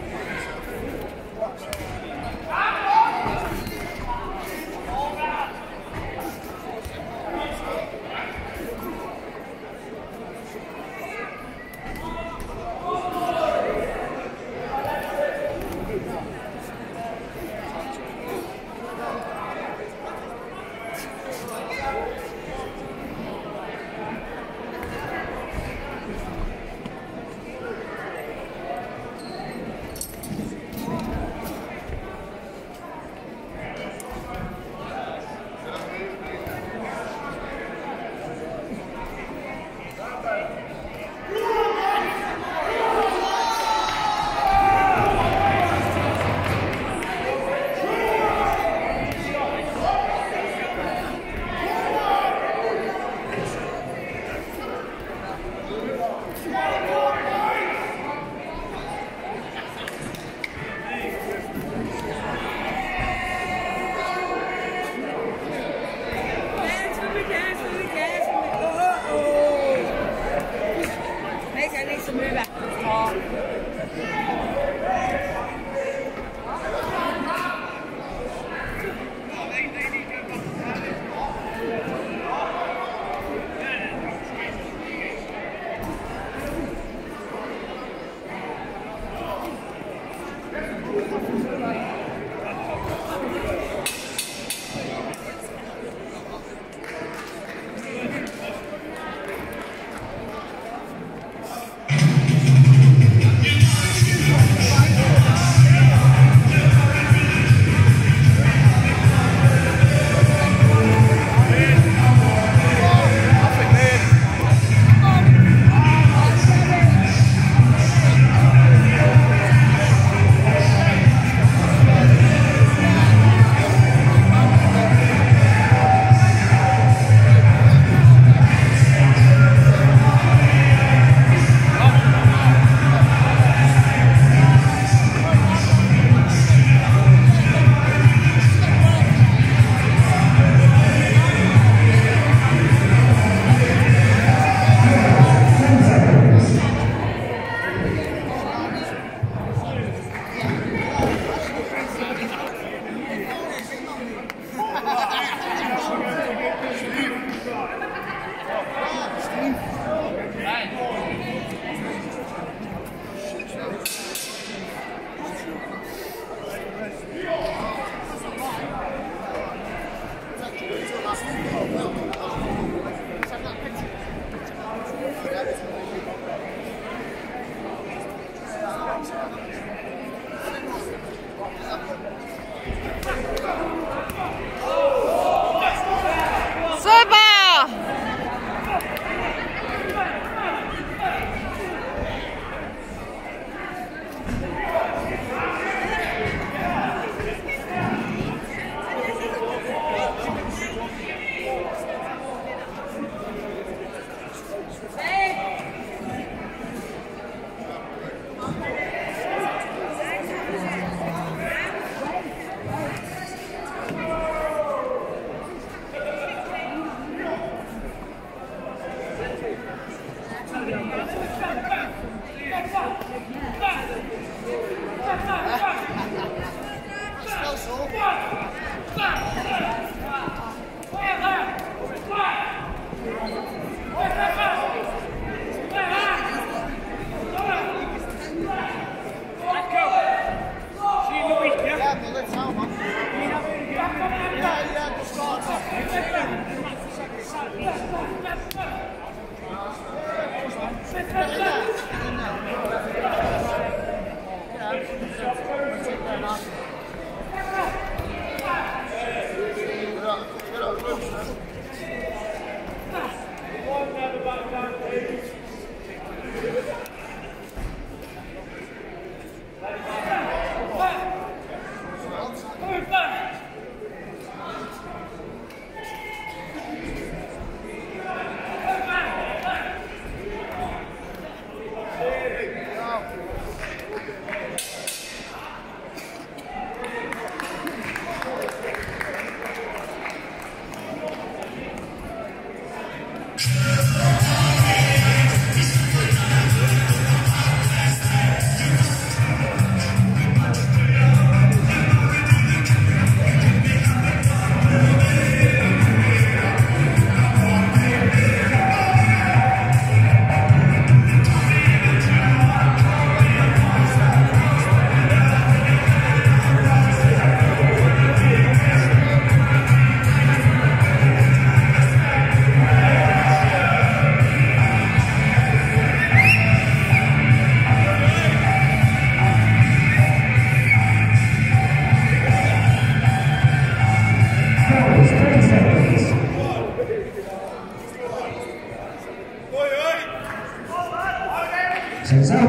Thank you. 好。To Yeah.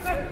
Ladies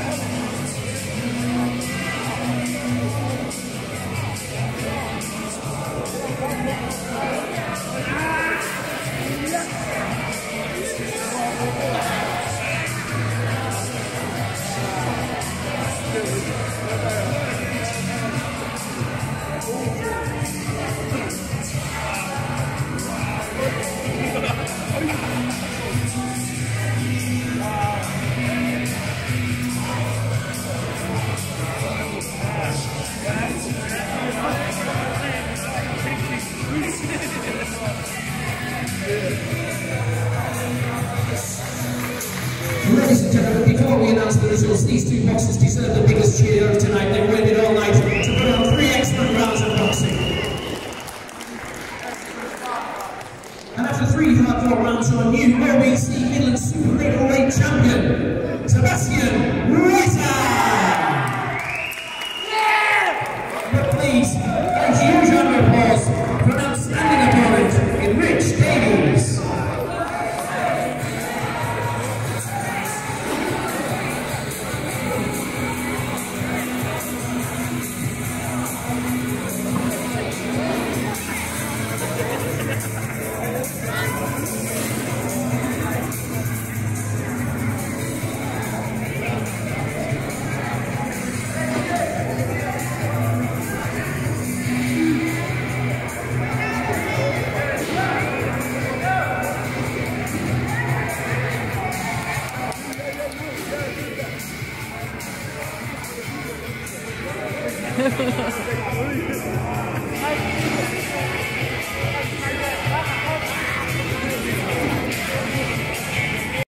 and before we announce the results, these two boxers deserve the biggest cheer of tonight. They've waited all night to put on three excellent rounds of boxing. And after three hardcore rounds, our new OBC Midland Super Middleweight Champion, Sebastian